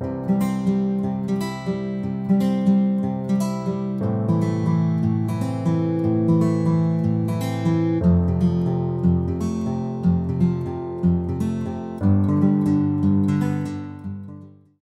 Música